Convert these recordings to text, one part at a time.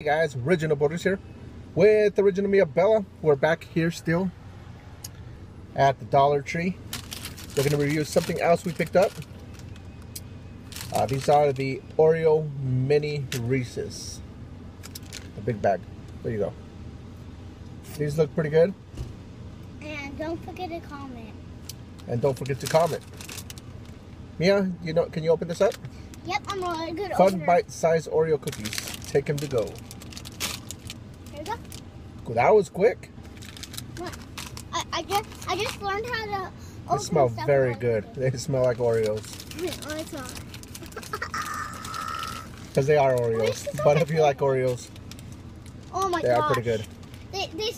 Hey guys, Original Borders here with Original Mia Bella. We're back here still at the Dollar Tree. We're going to review something else we picked up. Uh, these are the Oreo Mini Reese's. A big bag. There you go. These look pretty good. And don't forget to comment. And don't forget to comment. Mia, you know, can you open this up? Yep, I'm a good Fun bite-sized Oreo cookies. Take them to go. There you go. Cool, That was quick. I, I just I just learned how to They smell very without good. They smell like Oreos. Wait, it's not. Because they are Oreos. But if you like Oreos, Oh my they gosh. are pretty good. They they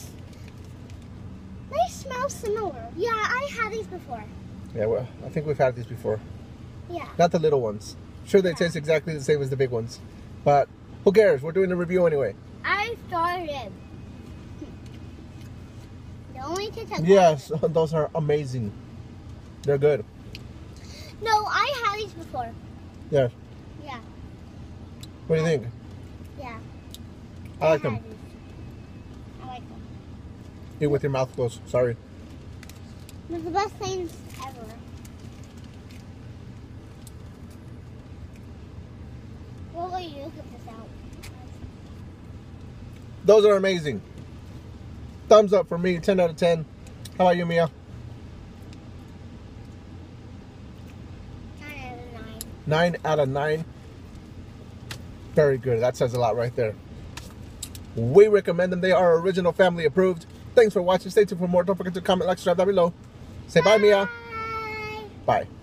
they smell similar. Yeah, I had these before. Yeah, well, I think we've had these before. Yeah. Not the little ones. Sure, they taste exactly the same as the big ones. But who cares? We're doing a review anyway. I started. The only thing that Yes, those are amazing. They're good. No, I had these before. Yes. Yeah, What do you think? yeah. I like had them. these. I like them. Eat with your mouth closed. Sorry. They're the best things ever. What will you get this out? Those are amazing. Thumbs up for me. 10 out of 10. How about you, Mia? Nine out of nine. 9 out of 9. Very good. That says a lot right there. We recommend them. They are original family approved. Thanks for watching. Stay tuned for more. Don't forget to comment, like, subscribe down below. Say bye, Mia. Bye. Bye.